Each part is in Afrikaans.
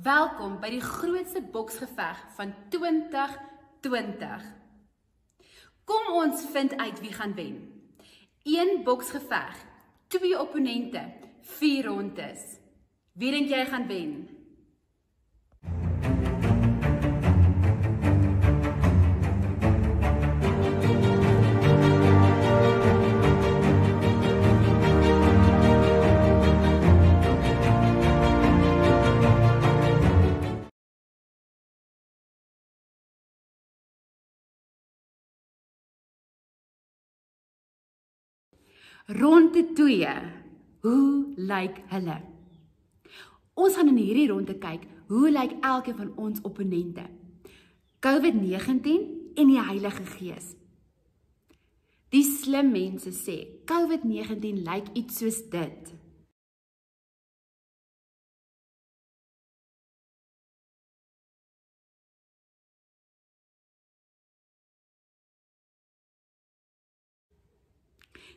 Welkom by die grootste boksgeveg van 2020. Kom ons vind uit wie gaan wen. Een boksgeveg, twee opponente, vier rondes. Wie dink jy gaan wen? Ronde 2. Hoe lyk hulle? Ons gaan in hierdie ronde kyk hoe lyk elkeen van ons opponente. COVID-19 en die Heilige Gees. Die slim mense sê COVID-19 lyk iets soos dit.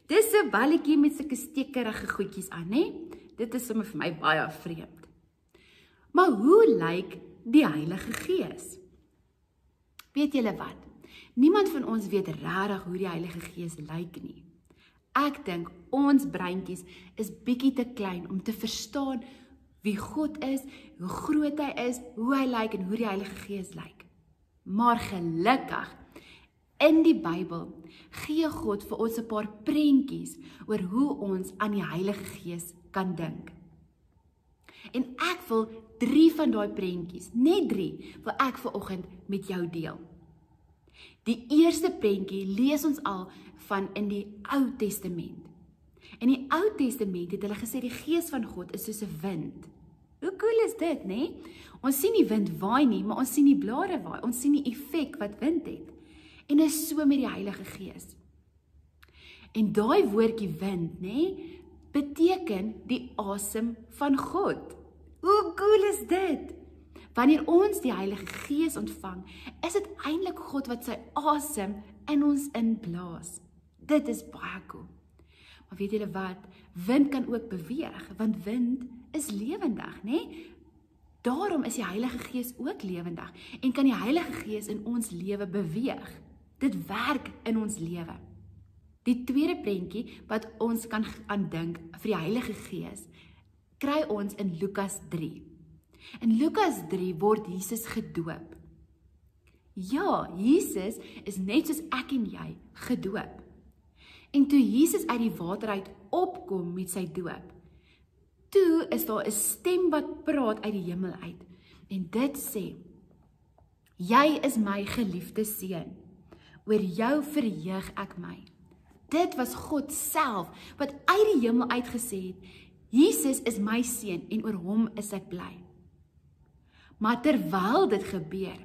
Dis 'n balletjie met sulke stekerige goedjies aan, hè? Dit is sommer vir my baie vreemd. Maar hoe lyk die Heilige Gees? Weet julle wat? Niemand van ons weet regtig hoe die Heilige Gees lyk nie. Ek dink ons breintjies is bietjie te klein om te verstaan wie God is, hoe groot hy is, hoe hy lyk en hoe die Heilige Gees lyk. Maar gelukkig In die Bybel gee God vir ons 'n paar prentjies oor hoe ons aan die Heilige Gees kan dink. En ek wil 3 van daai prentjies, net 3, wil ek vir oggend met jou deel. Die eerste prentjie lees ons al van in die Ou Testament. In die Ou Testament het hulle gesê die Gees van God is soos 'n wind. Hoe cool is dit, nê? Ons sien nie wind waai nie, maar ons sien die blare waai. Ons sien die effek wat wind het en is so met die Heilige Gees. En daai woordjie wind, nê, beteken die asem van God. Hoe cool is dit? Wanneer ons die Heilige Gees ontvang, is dit eintlik God wat sy asem in ons inblaas. Dit is baie cool. Maar weet julle wat? Wind kan ook beweeg, want wind is lewendig, nê? Daarom is die Heilige Gees ook lewendig en kan die Heilige Gees in ons lewe beweeg. Dit werk in ons lewe. Die tweede prentjie wat ons kan aandink vir die Heilige Gees, kry ons in Lukas 3. In Lukas 3 word Jesus gedoop. Ja, Jesus is net soos ek en jy gedoop. En toe Jesus uit die water uit opkom met sy doop, toe is daar 'n stem wat praat uit die hemel uit en dit sê: Jy is my geliefde seun oor jou verheug ek my. Dit was God self wat uit die hemel uitgesê het, Jesus is my seun en oor hom is ek bly. Maar terwyl dit gebeur,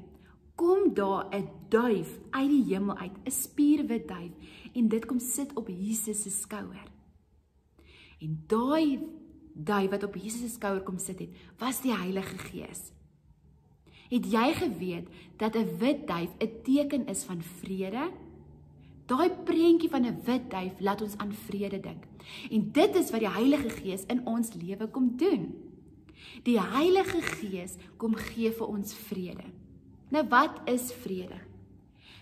kom daar 'n duif uit die hemel uit, 'n spierwit duif en dit kom sit op Jesus se skouer. En daai duif wat op Jesus se skouer kom sit het, was die Heilige Gees. Het jy geweet dat 'n wit duif 'n teken is van vrede? Daai prentjie van 'n wit duif laat ons aan vrede dink. En dit is wat die Heilige Gees in ons lewe kom doen. Die Heilige Gees kom gee vir ons vrede. Nou wat is vrede?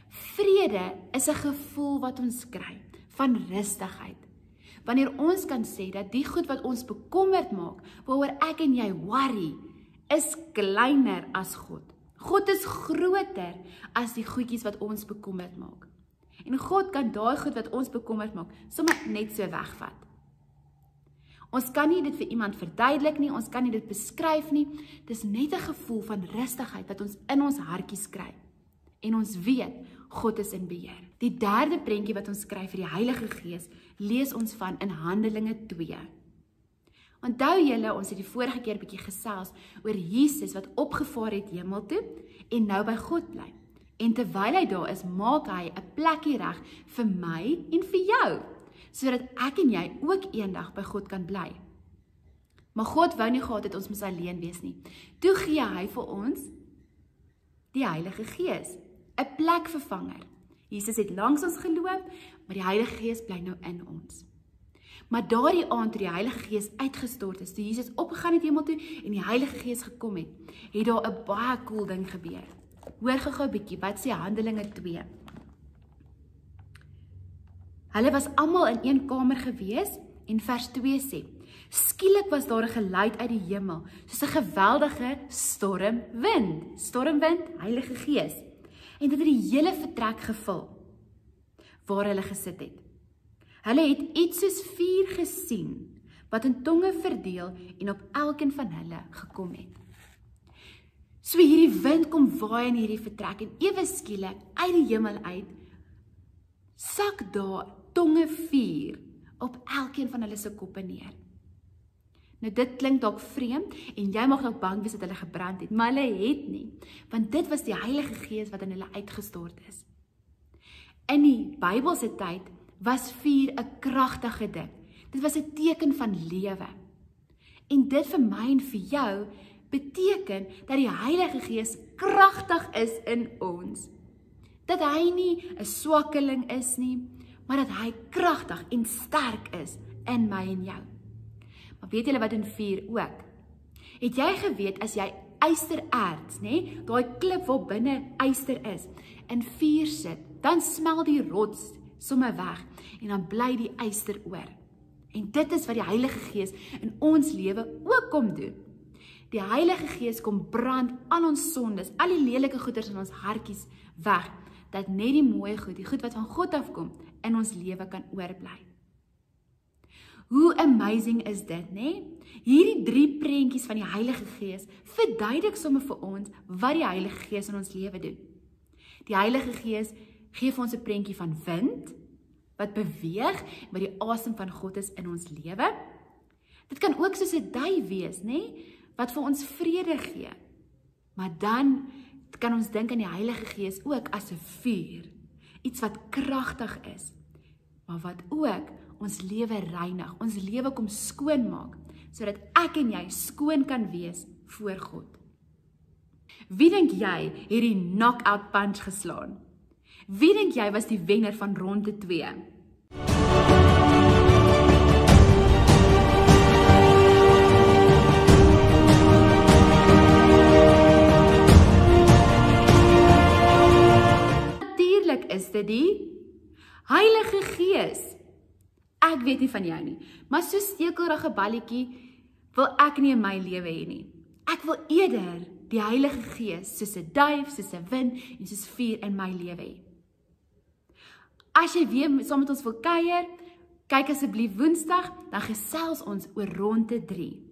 Vrede is 'n gevoel wat ons kry van rustigheid. Wanneer ons kan sê dat die goed wat ons bekommerd maak, waaroor ek en jy worry, is kleiner as God. God is groter as die goedjies wat ons bekommerd maak. En God kan daai goed wat ons bekommerd maak, sommer net so wegvat. Ons kan nie dit vir iemand verduidelik nie, ons kan nie dit beskryf nie. Dis net 'n gevoel van rustigheid wat ons in ons hartjies kry. En ons weet God is in beheer. Die derde prentjie wat ons skryf vir die Heilige Gees, lees ons van in Handelinge 2. Onthou julle, ons het die vorige keer bietjie gesels oor Jesus wat opgevaar het hemel toe en nou by God bly. En terwyl hy daar is, maak hy 'n plekkie reg vir my en vir jou, sodat ek en jy ook eendag by God kan bly. Maar God wou nie gehad het ons moet alleen wees nie. Toe gee hy vir ons die Heilige Gees, 'n plekvervanger. Jesus het langs ons geloop, maar die Heilige Gees bly nou in ons. Maar daardie aand toe die Heilige Gees uitgestort is, toe Jesus opgegaan het hemel toe en die Heilige Gees gekom het, het daar 'n baie cool ding gebeur. Hoor gou-gou 'n bietjie wat sê Handelinge 2. Hulle was almal in een kamer gewees en vers 2 sê: Skielik was daar 'n geluid uit die hemel, soos 'n geweldige stormwind, stormwind, Heilige Gees. En dit het die hele vertrek gevul waar hulle gesit het. Hulle het iets soos vuur gesien wat in tonge verdeel en op elkeen van hulle gekom het. So hierdie wind kom waai in hierdie vertrek en ewe skielik uit die hemel uit sak daar tonge vuur op elkeen van hulle se koppe neer. Nou dit klink dalk vreemd en jy mag dalk bang wees dat hulle gebrand het, maar hulle het nie, want dit was die Heilige Gees wat in hulle uitgestort is. In die Bybelse tyd was vuur 'n kragtige ding. Dit was 'n teken van lewe. En dit vir my en vir jou beteken dat die Heilige Gees kragtig is in ons. Dat hy nie 'n swakkeling is nie, maar dat hy kragtig en sterk is in my en jou. Maar weet julle wat in vuur ook? Het jy geweet as jy ystererts, nê, daai klip waar binne yster is, in vuur sit, dan smel die rots sommer weg en dan bly die yster oor. En dit is wat die Heilige Gees in ons lewe ook kom doen. Die Heilige Gees kom brand al ons sondes, al die lelike goeders in ons hartjies weg, dat net die mooi goed, die goed wat van God afkom, in ons lewe kan oorbly. Hoe amazing is dit, nê? Hierdie drie prentjies van die Heilige Gees verduidelik sommer vir ons wat die Heilige Gees in ons lewe doen. Die Heilige Gees gee vir ons 'n prentjie van wind wat beweeg met die asem van God is in ons lewe. Dit kan ook soos 'n duif wees, nê, wat vir ons vrede gee. Maar dan kan ons dink aan die Heilige Gees ook as 'n vuur, iets wat kragtig is, maar wat ook ons lewe reinig, ons lewe kom skoon maak sodat ek en jy skoon kan wees voor God. Wie dink jy het die knockout punch geslaan? Wie dink jy was die wenner van ronde 2? Natuurlik is dit die Heilige Gees. Ek weet nie van jou nie, maar so stekelrige balletjie wil ek nie in my lewe hê nie. Ek wil eerder die Heilige Gees soos 'n duif, soos 'n wind en soos vuur in my lewe hê. As jy weer saam met ons wil kuier, kyk asseblief Woensdag, dan gesels ons oor ronde 3.